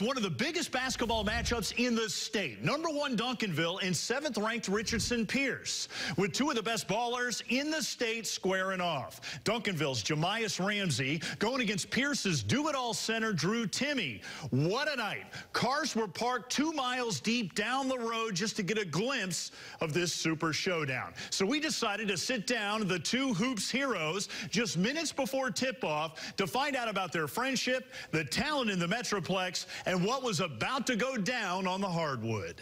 One of the biggest basketball matchups in the state. Number one Duncanville and seventh ranked Richardson Pierce. With two of the best ballers in the state squaring off. Duncanville's Jahmi'us Ramsey going against Pierce's do-it-all center Drew Timme. What a night. Cars were parked two miles deep down the road just to get a glimpse of this super showdown. So we decided to sit down the two hoops heroes just minutes before tip-off to find out about their friendship, the talent in the Metroplex, and what was about to go down on the hardwood.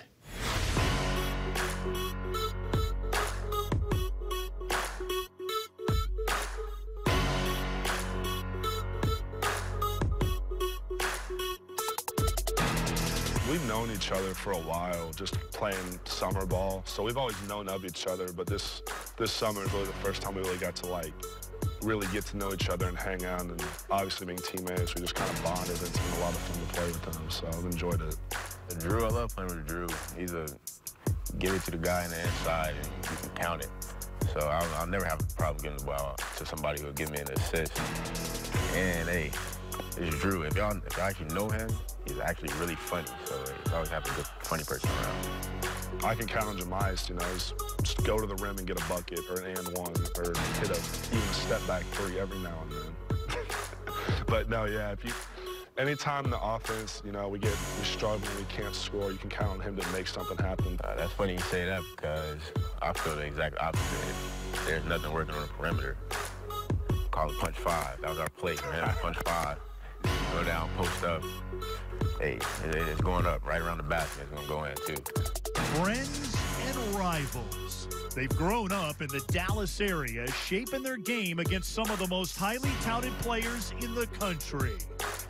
We've known each other for a while, just playing summer ball. So we've always known of each other, but this this summer is really the first time we really got to like really get to know each other and hang out. And obviously being teammates, we just kind of bonded. It's been a lot of fun to play with them, so I've enjoyed it. Drew, I love playing with Drew. He's a give it to the guy on the inside and you can count it. So I'll, I'll never have a problem giving the ball to somebody who'll give me an assist. And hey, it's Drew. If y'all if y'all actually know him, he's actually really funny. So he's always have a good funny person around. I can count on Jahmi'us, you know, just go to the rim and get a bucket or an and one or hit a even step back three every now and then. but no, yeah, if you anytime the offense, you know, we get we struggle, we can't score, you can count on him to make something happen. Uh, that's funny you say that because I feel the exact opposite. There's nothing working on the perimeter. Call it punch five. That was our play. Man. Punch five. Go down, post up. Hey, it's going up right around the basket. It's going to go in, too. Friends and rivals. They've grown up in the Dallas area, shaping their game against some of the most highly touted players in the country.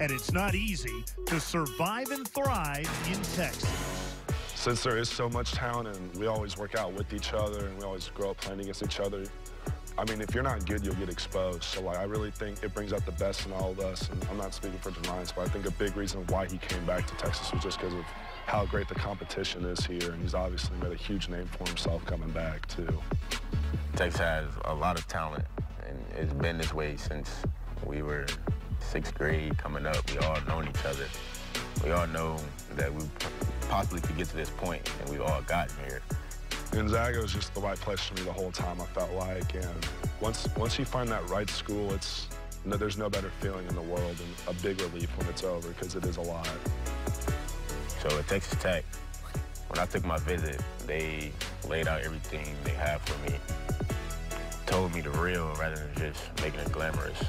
And it's not easy to survive and thrive in Texas. Since there is so much talent and we always work out with each other and we always grow up playing against each other, I mean, if you're not good, you'll get exposed. So, like, I really think it brings out the best in all of us. And I'm not speaking for Jahmi'us, but I think a big reason why he came back to Texas was just because of how great the competition is here. And he's obviously made a huge name for himself coming back, too. Texas has a lot of talent, and it's been this way since we were sixth grade coming up. We all known each other. We all know that we possibly could get to this point, and we've all gotten here. Gonzaga was just the right place for me the whole time, I felt like. And once once you find that right school, it's no, there's no better feeling in the world and a big relief when it's over because it is a lot. So at Texas Tech, when I took my visit, they laid out everything they had for me. Told me the real rather than just making it glamorous.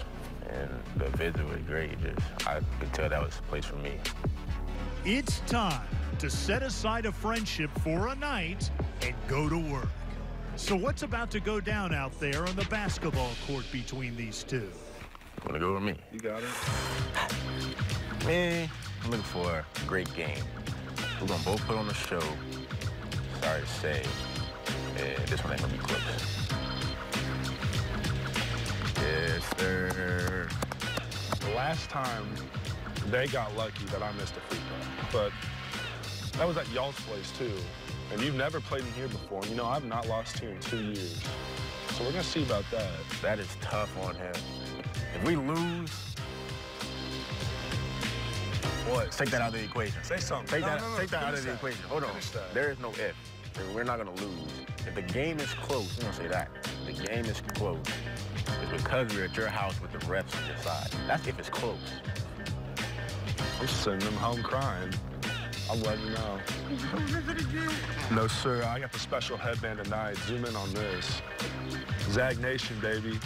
And the visit was great. Just I could tell that was the place for me. It's time to set aside a friendship for a night and go to work. So what's about to go down out there on the basketball court between these two? Want to go with me? You got it. Me, I'm looking for a great game. We're gonna both put on the show. Sorry to say, yeah, this one ain't gonna be close. Yes, sir. The last time they got lucky that I missed a free throw, but that was at y'all's place too. And you've never played in here before. And you know, I've not lost here in two years. So we're gonna see about that. That is tough on him. If we lose, What? take that out of the equation. Say something. Take No, that, no, no, take that out of finish the that. equation. Hold on. That. There is no if. We're not gonna lose. If the game is close, we're gonna say that. The game is close. It's because we're at your house with the refs on your side. That's if it's close. I'm sending them home crying. I'm letting you know. no, sir. I got the special headband tonight. Zoom in on this. Zag Nation, baby.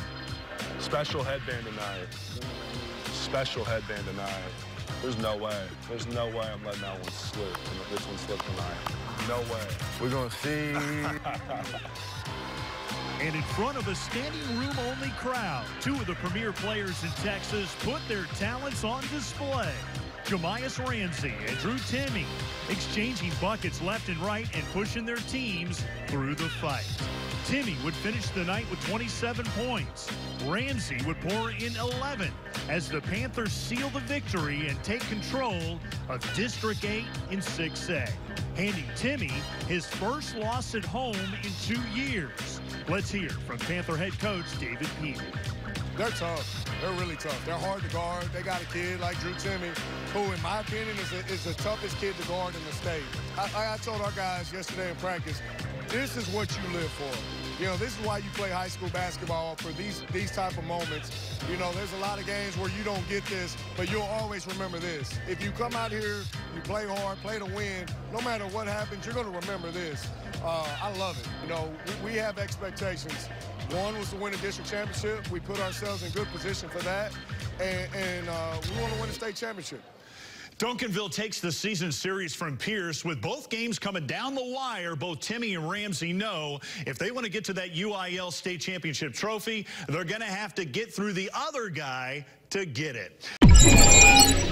Special headband tonight. Special headband tonight. There's no way. There's no way I'm letting that one slip. This one slip tonight. No way. We're gonna see. And in front of a standing room only crowd, two of the premier players in Texas put their talents on display. Jahmi'us Ramsey and Drew Timme exchanging buckets left and right and pushing their teams through the fight. Timme would finish the night with 27 points. Ramsey would pour in 11 as the Panthers seal the victory and take control of District 8 in 6A, handing Timme his first loss at home in two years. Let's hear from Panther head coach David Peavy. they're tough. They're really tough. They're hard to guard. They got a kid like Drew Timme, who, in my opinion, is, a, is the toughest kid to guard in the state. I, I told our guys yesterday in practice, this is what you live for. You know, this is why you play high school basketball for these these type of moments. You know, there's a lot of games where you don't get this, but you'll always remember this. If you come out here, you play hard, play to win, no matter what happens, you're going to remember this. Uh, I love it. You know, we, we have expectations. One was to win a district championship. We put ourselves in good position for that, and, and uh, we want to win a state championship. Duncanville takes the season series from Pierce with both games coming down the wire. Both Timme and Ramsey know if they want to get to that UIL state championship trophy, they're going to have to get through the other guy to get it.